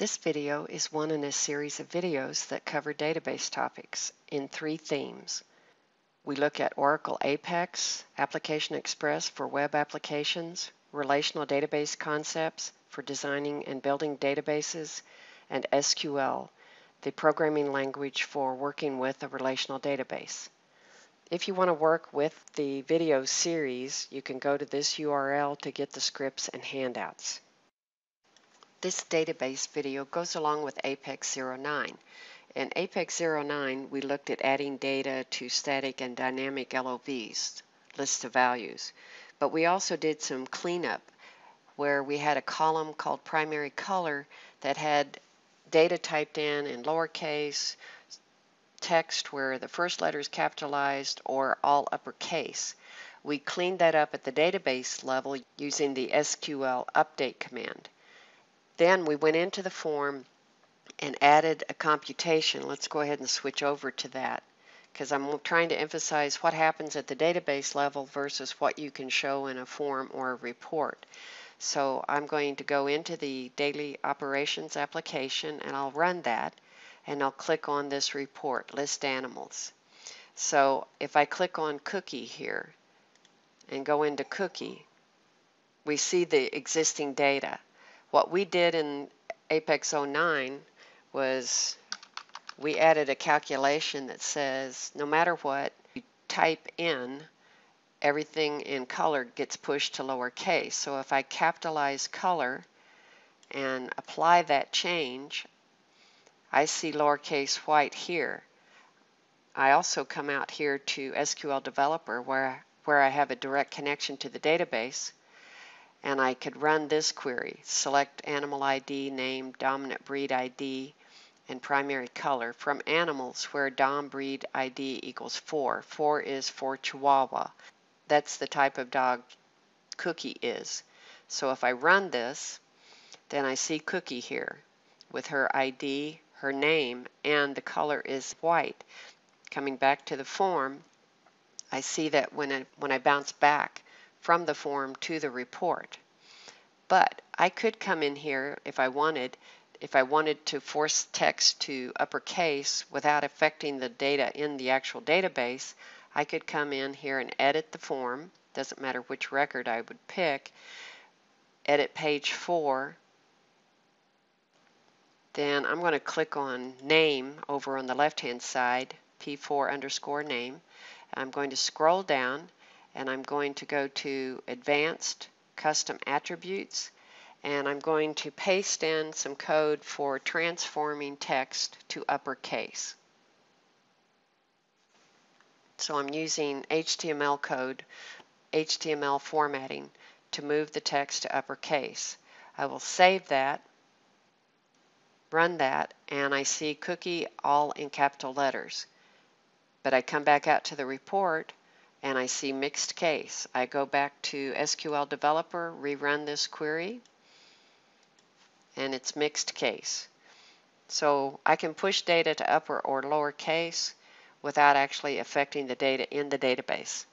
This video is one in a series of videos that cover database topics in three themes. We look at Oracle Apex, Application Express for web applications, relational database concepts for designing and building databases, and SQL, the programming language for working with a relational database. If you want to work with the video series, you can go to this URL to get the scripts and handouts. This database video goes along with Apex 09. In Apex 09, we looked at adding data to static and dynamic LOVs, lists of values. But we also did some cleanup where we had a column called primary color that had data typed in in lowercase, text where the first letter is capitalized or all uppercase. We cleaned that up at the database level using the SQL update command. Then we went into the form and added a computation. Let's go ahead and switch over to that because I'm trying to emphasize what happens at the database level versus what you can show in a form or a report. So I'm going to go into the daily operations application and I'll run that and I'll click on this report, list animals. So if I click on cookie here and go into cookie, we see the existing data. What we did in Apex 09 was we added a calculation that says no matter what you type in, everything in color gets pushed to lowercase. So if I capitalize color and apply that change, I see lowercase white here. I also come out here to SQL Developer where, where I have a direct connection to the database and I could run this query, select animal ID, name, dominant breed ID, and primary color from animals where dom breed ID equals 4. 4 is for Chihuahua. That's the type of dog Cookie is. So if I run this, then I see Cookie here with her ID, her name, and the color is white. Coming back to the form, I see that when I, when I bounce back, from the form to the report. But I could come in here if I wanted, if I wanted to force text to uppercase without affecting the data in the actual database, I could come in here and edit the form, doesn't matter which record I would pick, edit page 4, then I'm going to click on name over on the left hand side, p4 underscore name. I'm going to scroll down and I'm going to go to Advanced Custom Attributes and I'm going to paste in some code for transforming text to uppercase. So I'm using HTML code, HTML formatting to move the text to uppercase. I will save that, run that, and I see cookie all in capital letters. But I come back out to the report and I see mixed case. I go back to SQL Developer, rerun this query, and it's mixed case. So I can push data to upper or lower case without actually affecting the data in the database.